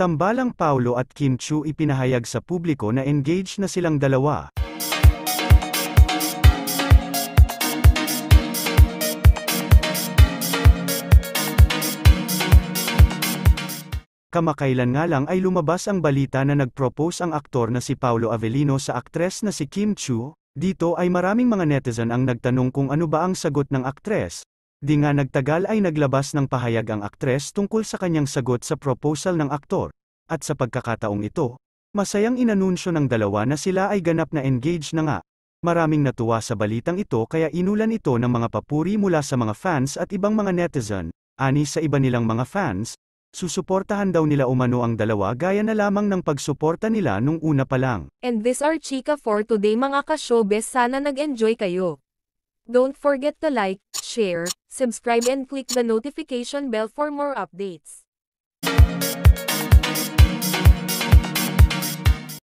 Tambalang Paulo at Kim Chu ipinahayag sa publiko na engaged na silang dalawa. Kamakailan nga lang ay lumabas ang balita na nag-propose ang aktor na si Paulo Avellino sa aktres na si Kim Chu, dito ay maraming mga netizen ang nagtanong kung ano ba ang sagot ng aktres. Di nga nagtagal ay naglabas ng pahayag ang aktres tungkol sa kanyang sagot sa proposal ng aktor. At sa pagkakataong ito, masayang inanunsyo ng dalawa na sila ay ganap na engaged na nga. Maraming natuwa sa balitang ito kaya inulan ito ng mga papuri mula sa mga fans at ibang mga netizen, ani sa iba nilang mga fans, Susuportahan daw nila umano ang dalawa gaya na lamang ng pagsuporta nila nung una pa lang. And this are Chika for today mga ka-showbiz sana nag-enjoy kayo. Don't forget to like, share, subscribe and click the notification bell for more updates.